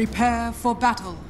Prepare for battle.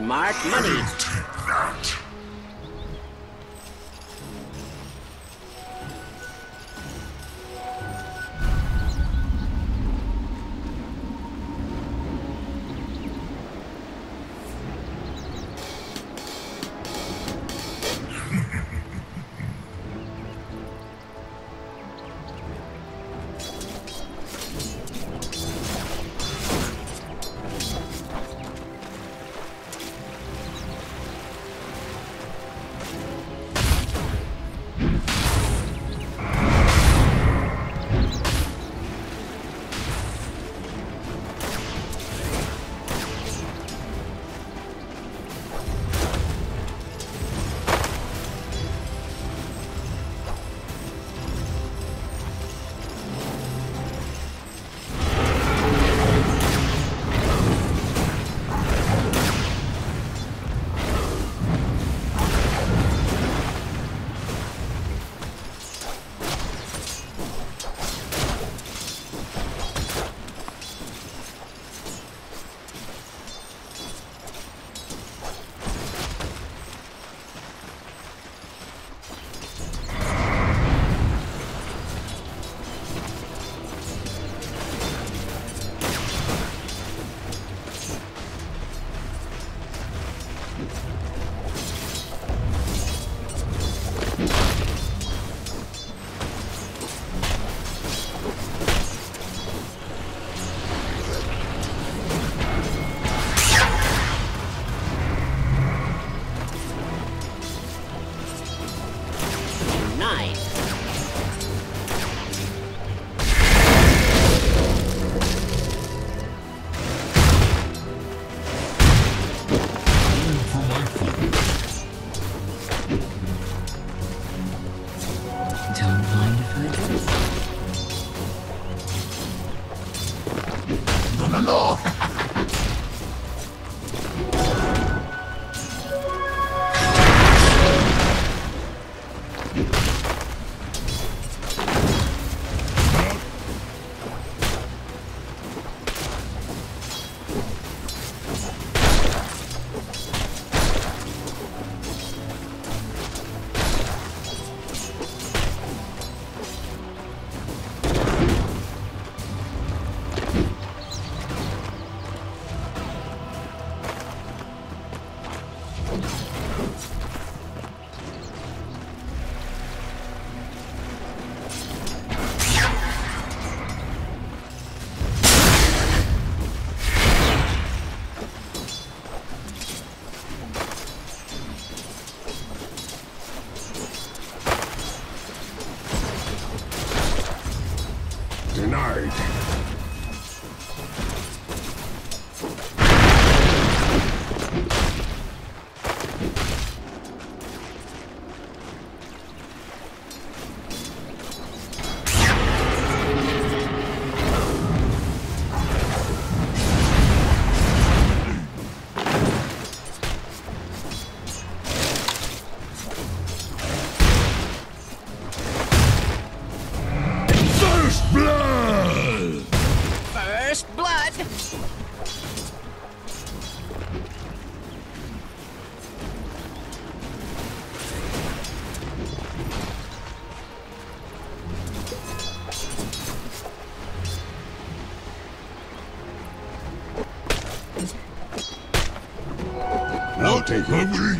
Smart money. I'll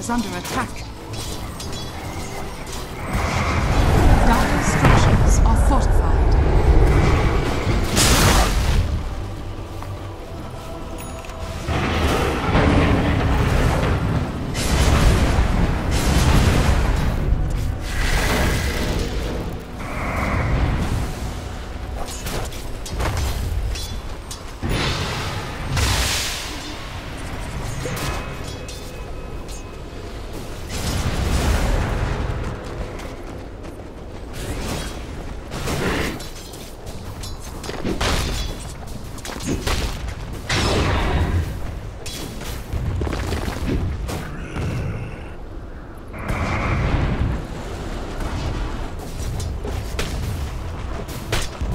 Is under attack.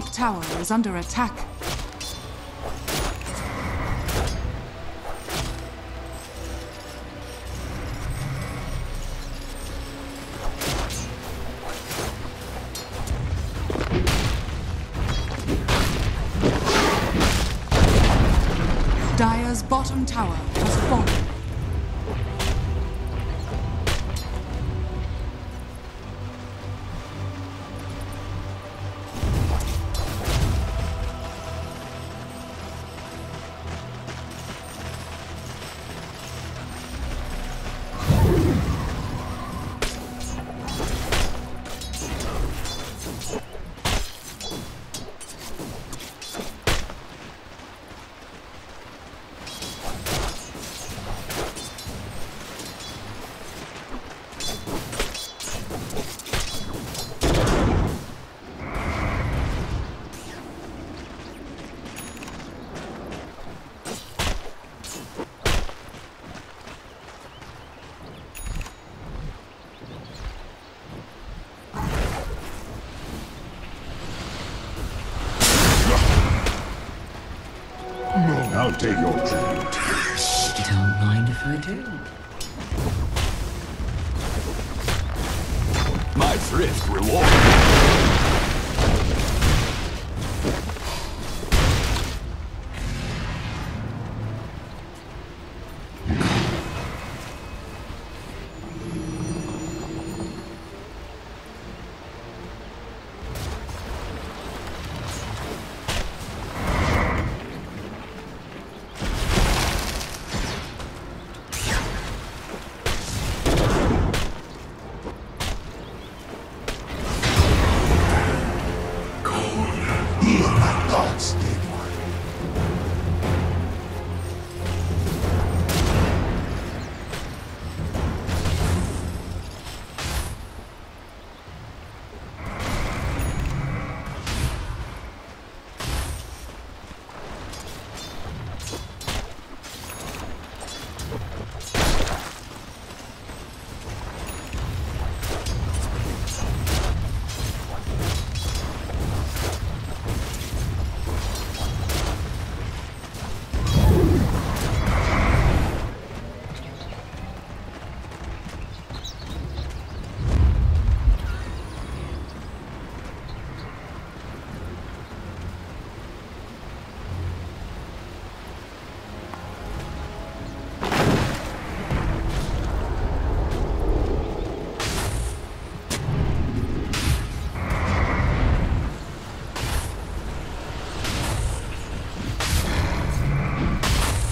top tower is under attack. Dire's bottom tower has fallen. take your trip.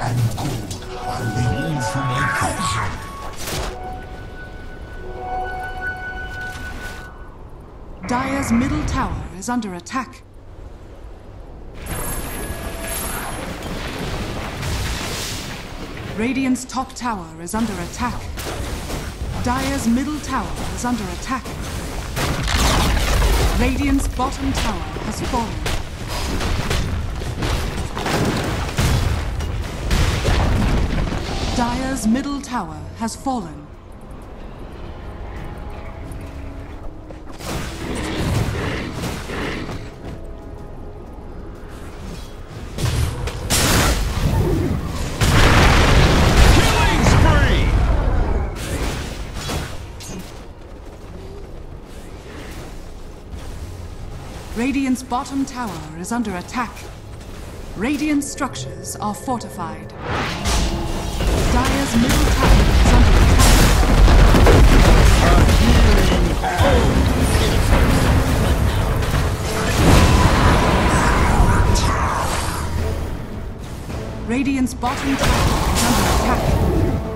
and gold are the will for my cause. Dire's middle tower is under attack. Radiant's top tower is under attack. Dire's middle tower is under attack. Radiant's bottom tower has fallen. Dire's middle tower has fallen. Radiant's bottom tower is under attack. Radiant structures are fortified. Dire's middle tower is bottom tower is under attack.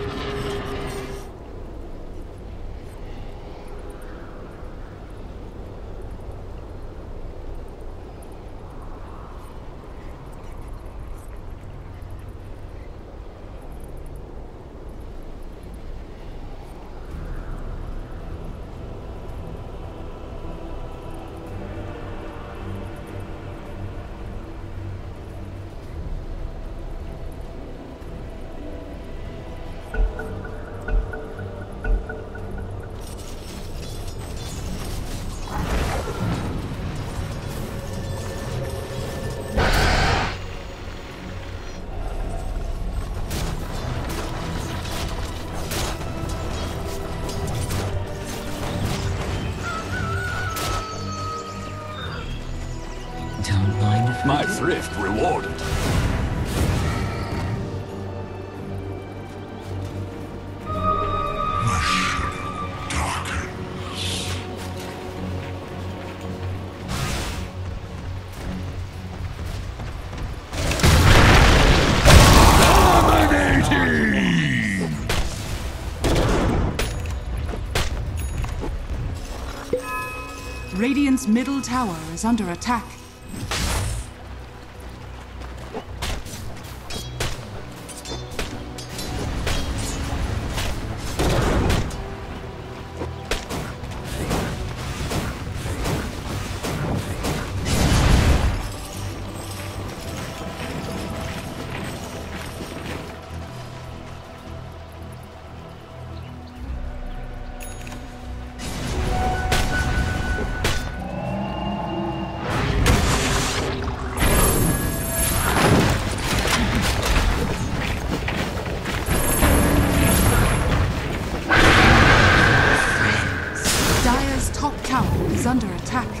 My rewarded. Radiant's middle tower is under attack. Is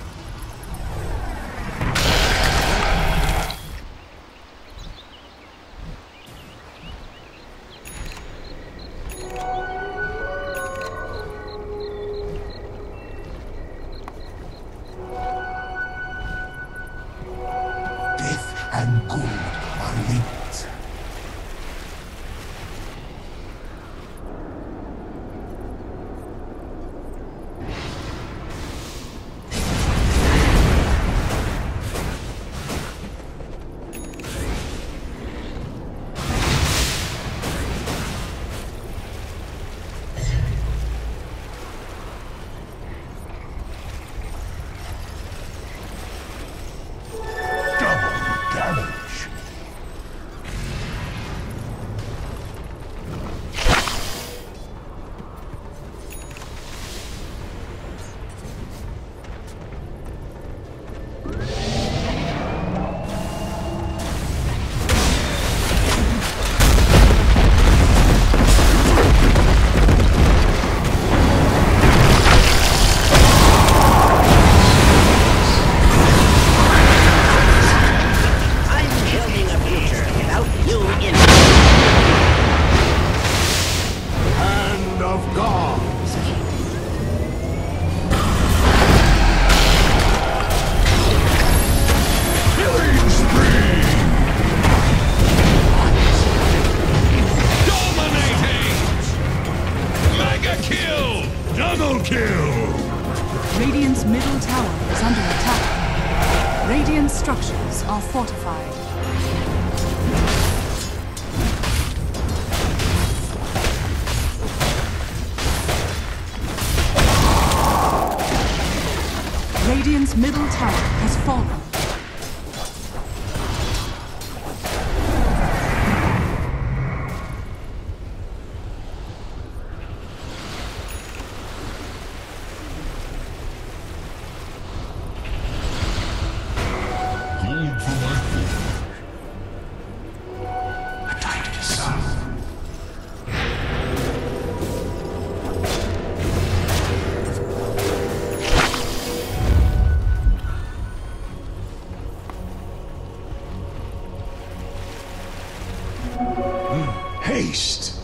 Haste!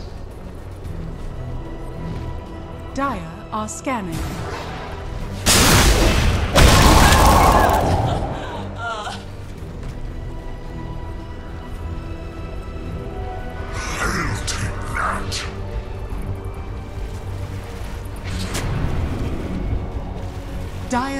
Dire are scanning.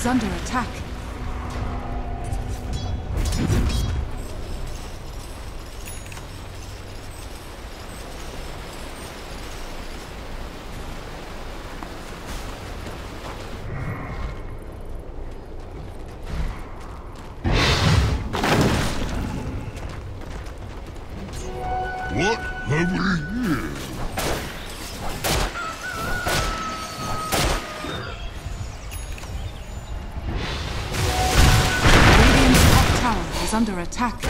is under attack. attack.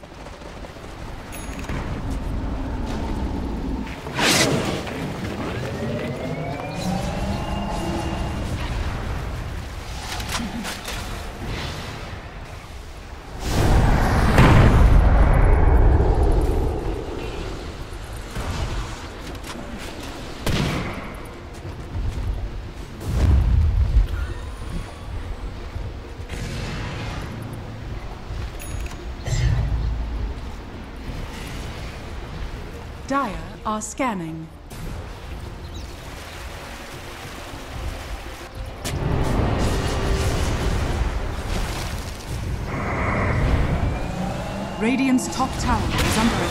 Dire are scanning. Radiant's top tower is under attack.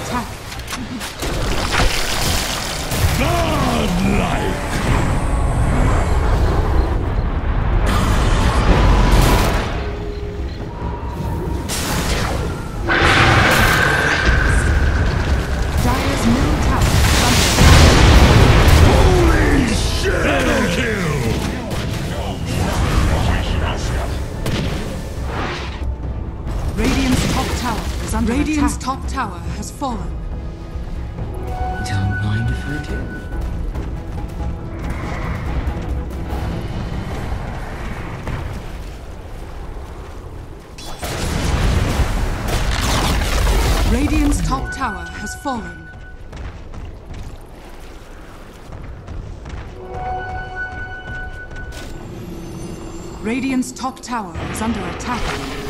under Radiant's attack. top tower has fallen. Don't mind if I do. Radiant's top tower has fallen. Radiant's top tower is under attack.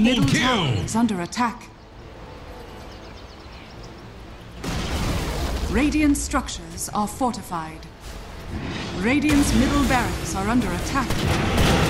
Double middle kill! is under attack. Radiant structures are fortified. Radiant's middle barracks are under attack.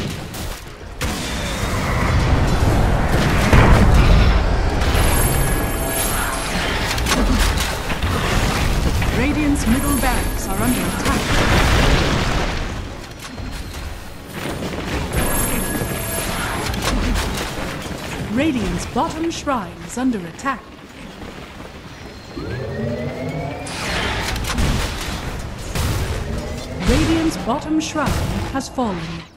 Radiant's middle barracks are under attack. Radiant's bottom shrine is under attack. Radiant's bottom shrine has fallen.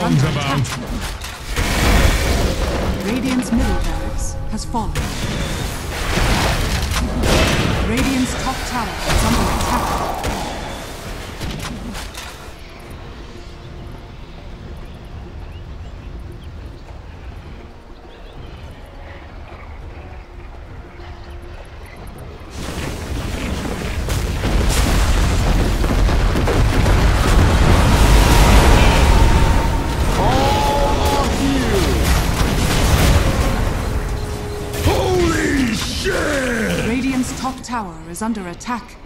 Songs about. Is under attack.